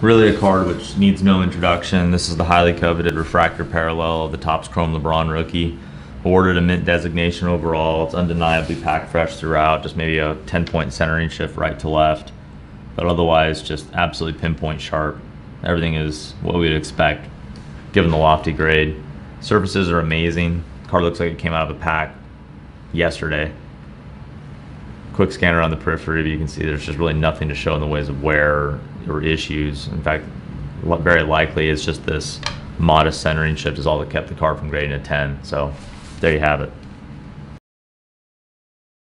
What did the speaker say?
Really a card which needs no introduction. This is the highly coveted refractor parallel of the Topps Chrome LeBron rookie. Awarded a mint designation overall. It's undeniably pack fresh throughout. Just maybe a 10 point centering shift right to left. But otherwise, just absolutely pinpoint sharp. Everything is what we'd expect given the lofty grade. Surfaces are amazing. Card looks like it came out of a pack yesterday. Quick scanner on the periphery, you can see there's just really nothing to show in the ways of wear or issues. In fact, very likely it's just this modest centering shift is all that kept the car from grading a 10. So there you have it.